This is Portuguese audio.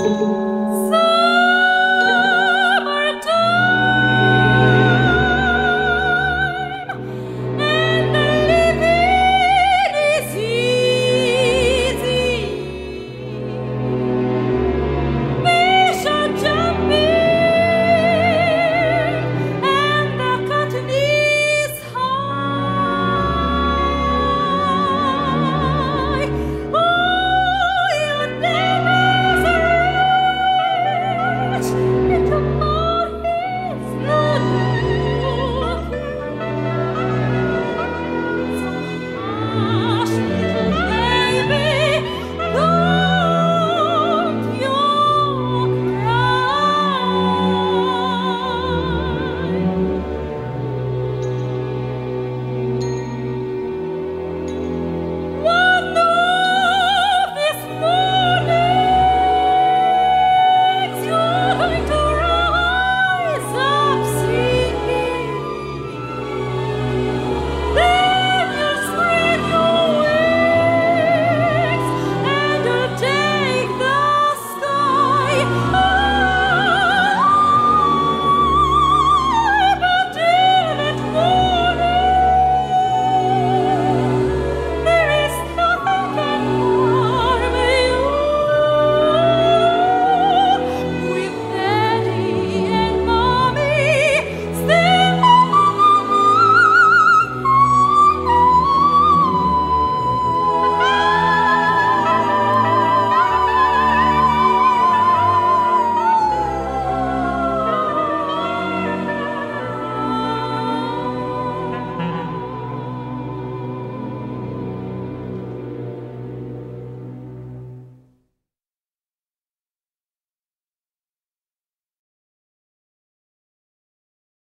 Música